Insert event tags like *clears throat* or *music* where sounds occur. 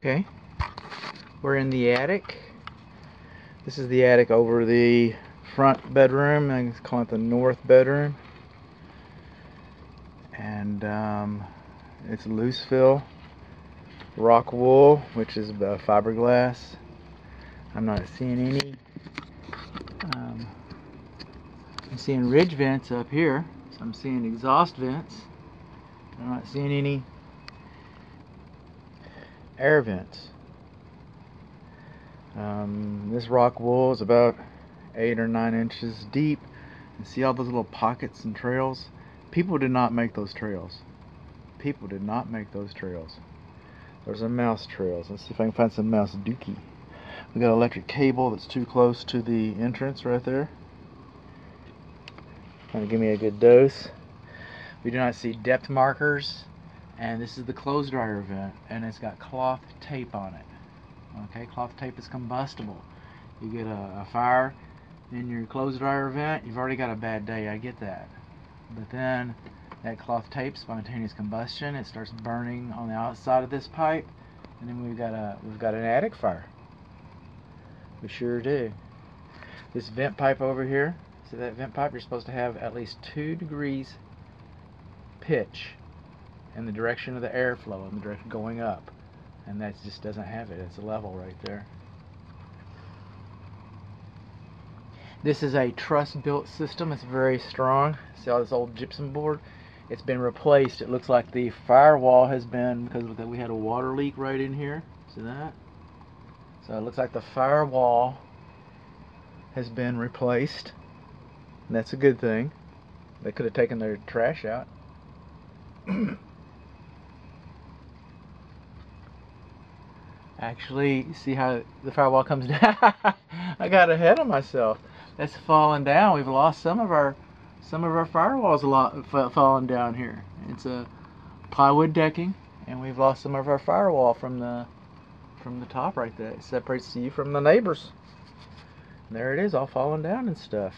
Okay, we're in the attic. This is the attic over the front bedroom. I call it the north bedroom. And um, it's loose fill rock wool, which is uh, fiberglass. I'm not seeing any. Um, I'm seeing ridge vents up here, so I'm seeing exhaust vents. I'm not seeing any air vents. Um, this rock wool is about eight or nine inches deep. And see all those little pockets and trails? People did not make those trails. People did not make those trails. There's a mouse trails. Let's see if I can find some mouse dookie. We got electric cable that's too close to the entrance right there. Trying to give me a good dose. We do not see depth markers and this is the clothes dryer vent and it's got cloth tape on it. Okay cloth tape is combustible. You get a, a, fire in your clothes dryer vent you've already got a bad day I get that. But then that cloth tape spontaneous combustion it starts burning on the outside of this pipe and then we've got a we've got an attic fire. We sure do. This vent pipe over here see that vent pipe? You're supposed to have at least two degrees pitch in the direction of the airflow, in the direction going up. And that just doesn't have it. It's a level right there. This is a truss built system. It's very strong. See all this old gypsum board? It's been replaced. It looks like the firewall has been, because we had a water leak right in here. See that? So it looks like the firewall has been replaced. And that's a good thing. They could have taken their trash out. *clears throat* Actually, see how the firewall comes *laughs* down? I got ahead of myself. That's falling down. We've lost some of our some of our firewalls a lot falling down here. It's a plywood decking, and we've lost some of our firewall from the from the top right there. It separates you from the neighbors. And there it is, all falling down and stuff.